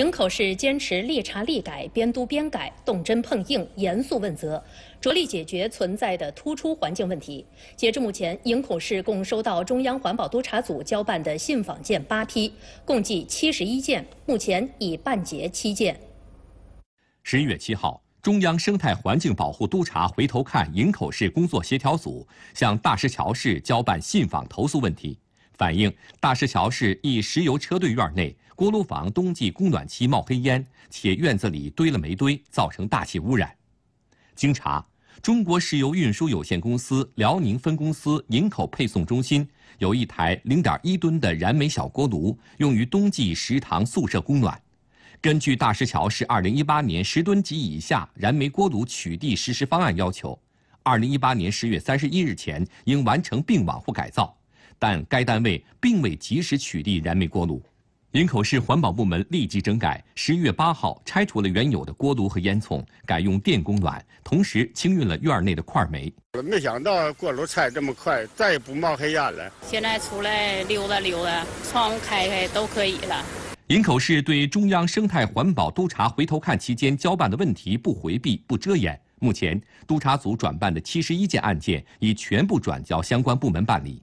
营口市坚持立查立改、边督边改、动真碰硬、严肃问责，着力解决存在的突出环境问题。截至目前，营口市共收到中央环保督察组交办的信访件八批，共计七十一件，目前已办结七件。十一月七号，中央生态环境保护督察回头看营口市工作协调组向大石桥市交办信访投诉问题，反映大石桥市一石油车队院内。锅炉房冬季供暖期冒黑烟，且院子里堆了煤堆，造成大气污染。经查，中国石油运输有限公司辽宁分公司营口配送中心有一台0.1吨的燃煤小锅炉，用于冬季食堂宿舍供暖。根据大石桥市2018年十吨级以下燃煤锅炉取缔实施方案要求，2018年10月31日前应完成并网户改造，但该单位并未及时取缔燃煤锅炉。营口市环保部门立即整改，十一月八号拆除了原有的锅炉和烟囱，改用电供暖，同时清运了院内的块煤。没想到锅炉拆这么快，再也不冒黑烟了。现在出来溜达溜达，窗户开开都可以了。营口市对中央生态环保督察回头看期间交办的问题不回避、不遮掩。目前，督察组转办的七十一件案件已全部转交相关部门办理。